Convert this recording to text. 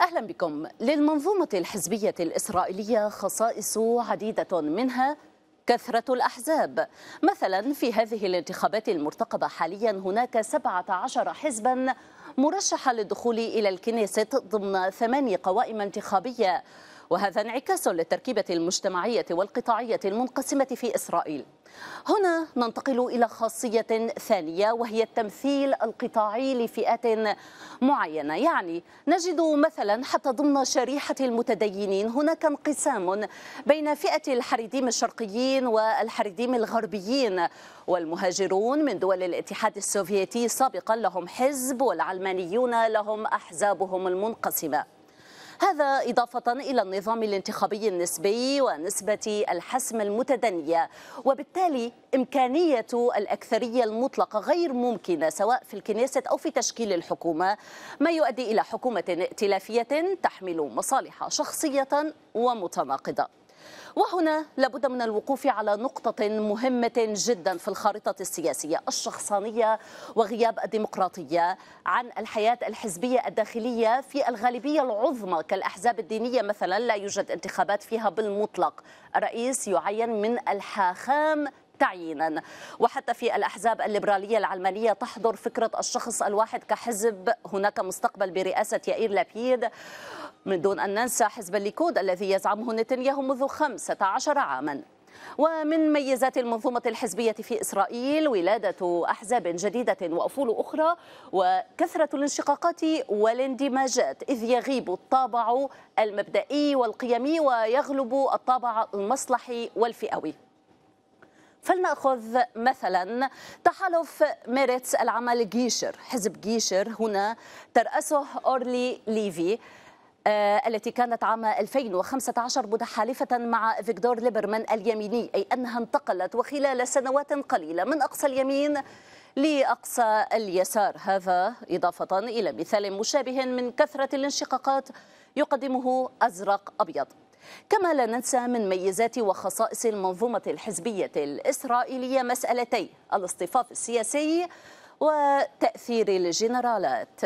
أهلا بكم. للمنظومة الحزبية الإسرائيلية خصائص عديدة منها كثرة الأحزاب. مثلا في هذه الانتخابات المرتقبة حاليا هناك 17 حزبا مرشحة للدخول إلى الكنيست ضمن ثماني قوائم انتخابية. وهذا انعكاس للتركيبة المجتمعية والقطاعية المنقسمة في إسرائيل. هنا ننتقل إلى خاصية ثانية وهي التمثيل القطاعي لفئات معينة. يعني نجد مثلا حتى ضمن شريحة المتدينين هناك انقسام بين فئة الحريديم الشرقيين والحريديم الغربيين والمهاجرون من دول الاتحاد السوفيتي سابقا لهم حزب والعلمانيون لهم أحزابهم المنقسمة. هذا إضافة إلى النظام الانتخابي النسبي ونسبة الحسم المتدنية وبالتالي إمكانية الأكثرية المطلقة غير ممكنة سواء في الكنيسة أو في تشكيل الحكومة ما يؤدي إلى حكومة ائتلافية تحمل مصالح شخصية ومتناقضة. وهنا لابد من الوقوف على نقطة مهمة جدا في الخارطة السياسية الشخصانية وغياب الديمقراطية عن الحياة الحزبية الداخلية في الغالبية العظمى كالأحزاب الدينية مثلا لا يوجد انتخابات فيها بالمطلق. الرئيس يعين من الحاخام تعيينا. وحتى في الأحزاب الليبرالية العلمانية تحضر فكرة الشخص الواحد كحزب. هناك مستقبل برئاسة يائير لابيد. من دون أن ننسى حزب الليكود الذي يزعمه نتنياهو منذ 15 عاما. ومن ميزات المنظومة الحزبية في إسرائيل ولادة أحزاب جديدة وأفول أخرى وكثرة الانشقاقات والاندماجات إذ يغيب الطابع المبدئي والقيمي ويغلب الطابع المصلحي والفئوي. فلنأخذ مثلا تحالف ميرتس العمل جيشر حزب جيشر هنا ترأسه أورلي ليفي آه التي كانت عام 2015 متحالفة مع فيكتور ليبرمان اليميني أي أنها انتقلت وخلال سنوات قليلة من أقصى اليمين لأقصى اليسار. هذا إضافة إلى مثال مشابه من كثرة الانشقاقات يقدمه أزرق أبيض. كما لا ننسى من ميزات وخصائص المنظومة الحزبية الإسرائيلية مسألتي الاصطفاف السياسي وتأثير الجنرالات.